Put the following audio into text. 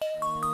you